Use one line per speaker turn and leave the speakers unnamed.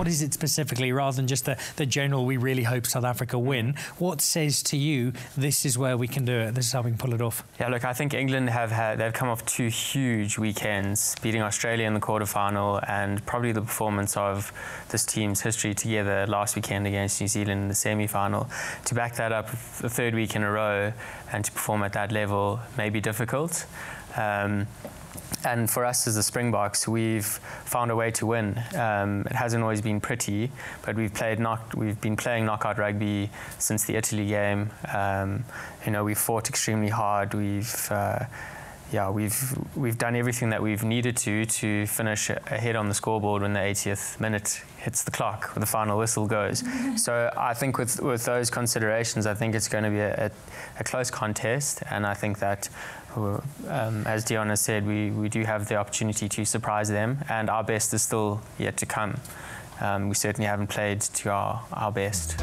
what is it specifically, rather than just the, the general, we really hope South Africa win? What says to you, this is where we can do it, this is how we can pull it off?
Yeah, look, I think England have had, they've come off two huge weekends, beating Australia in the quarterfinal and probably the performance of this team's history together last weekend against New Zealand in the semi-final. To back that up the third week in a row and to perform at that level may be difficult. Um, and for us as the Springboks, we've found a way to win. Um, it hasn't always been pretty, but we've played knock, we've been playing knockout rugby since the Italy game. Um, you know, we've fought extremely hard. We've uh, yeah, we've we've done everything that we've needed to to finish ahead on the scoreboard when the 80th minute hits the clock, when the final whistle goes. so I think with with those considerations, I think it's going to be a, a, a close contest, and I think that. Um, as Deon has said, we, we do have the opportunity to surprise them, and our best is still yet to come. Um, we certainly haven't played to our, our best.